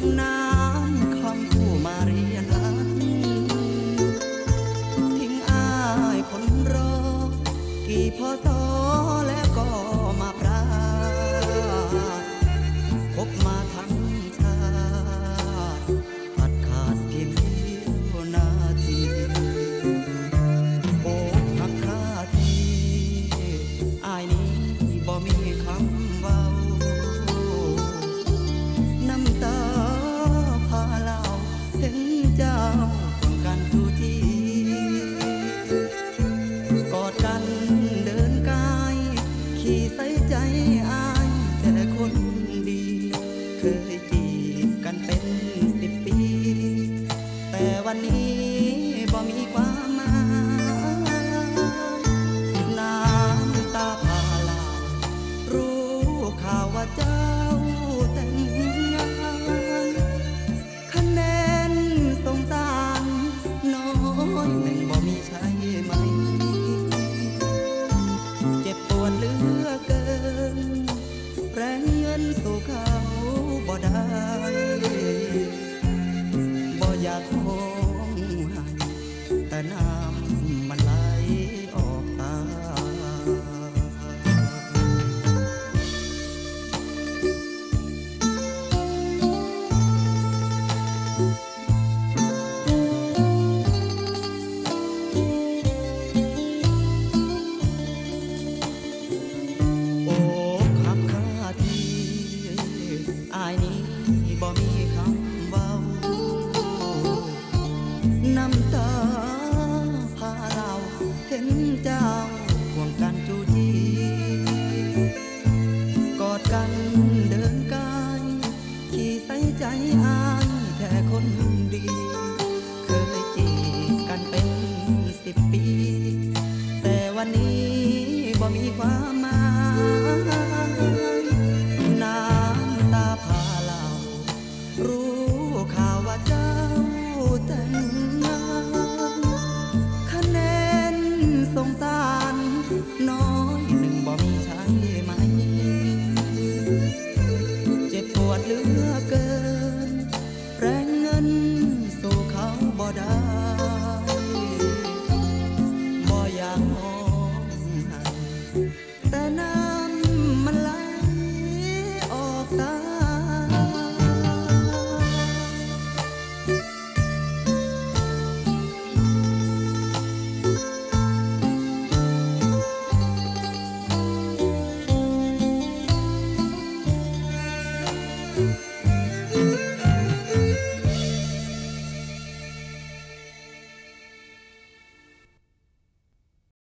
sông เจ้าต้องการสู่ที่กอดกันเดินกาย ขี่ใส่ใจอายแต่คนดี เคยจีบกันเป็นสิบปี แต่วันนี้บ่มีความหมายน้ำตาพาลารู้ข่าวว่าเจ้า สู่เขาบ่ได้บ่อยากคงให้แต่นา 家